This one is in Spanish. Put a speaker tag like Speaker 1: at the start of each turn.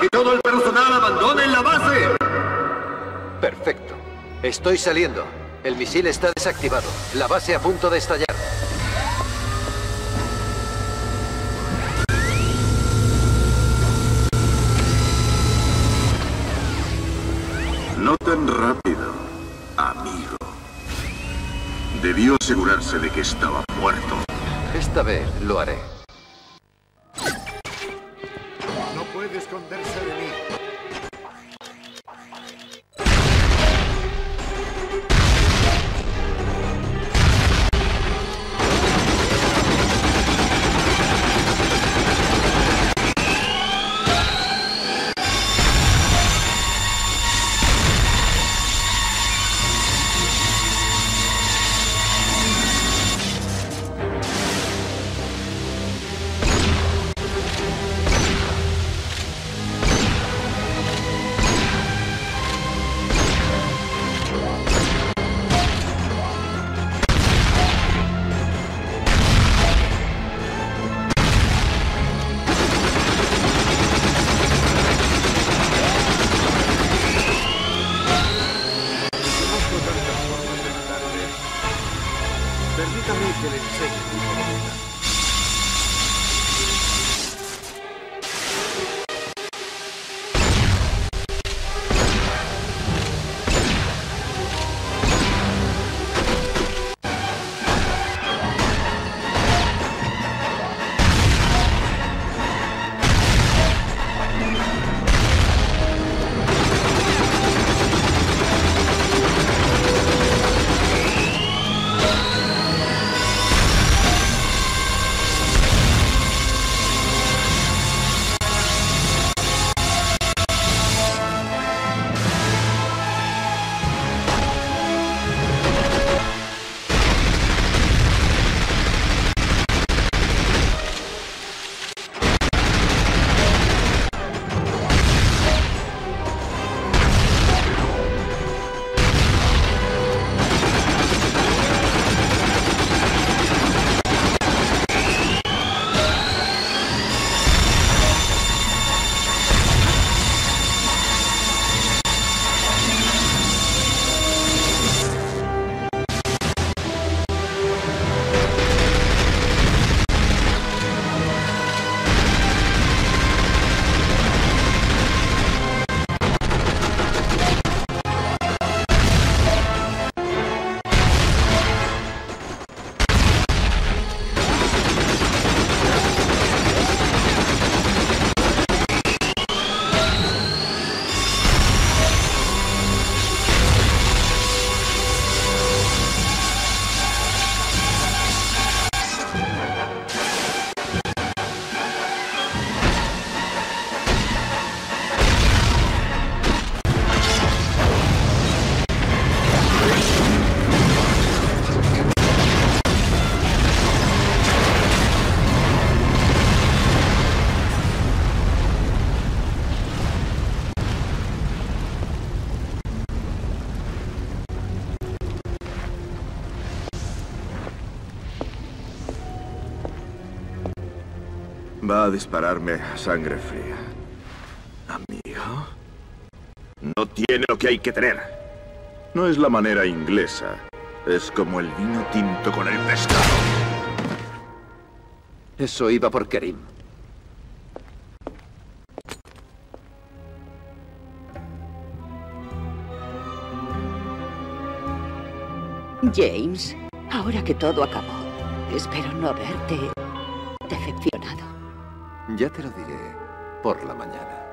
Speaker 1: ¡Que todo el personal abandone la base!
Speaker 2: Perfecto. Estoy saliendo. El misil está desactivado. La base a punto de estallar.
Speaker 3: No tan rápido, amigo. Debió asegurarse de que estaba muerto.
Speaker 2: Esta vez lo haré.
Speaker 4: Permítame que le enseñe
Speaker 3: Va a dispararme sangre fría. ¿Amigo? No tiene lo que hay que tener. No es la manera inglesa. Es como el vino tinto con el pescado.
Speaker 2: Eso iba por Kerim.
Speaker 5: James, ahora que todo acabó, espero no haberte decepcionado.
Speaker 2: Ya te lo diré por la mañana.